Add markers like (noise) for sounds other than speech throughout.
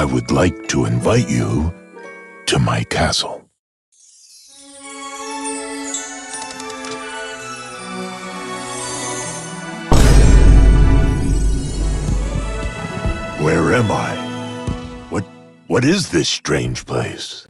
I would like to invite you to my castle. Where am I? What what is this strange place?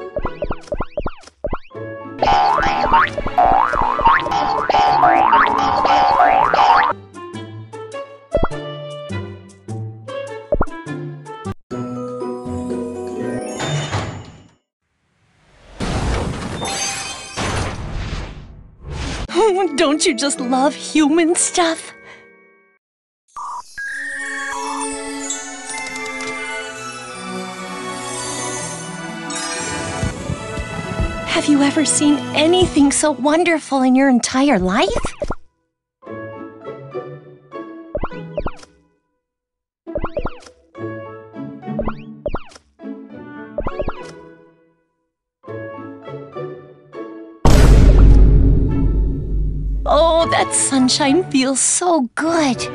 (laughs) Don't you just love human stuff? Have you ever seen anything so wonderful in your entire life? Oh, that sunshine feels so good.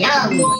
样。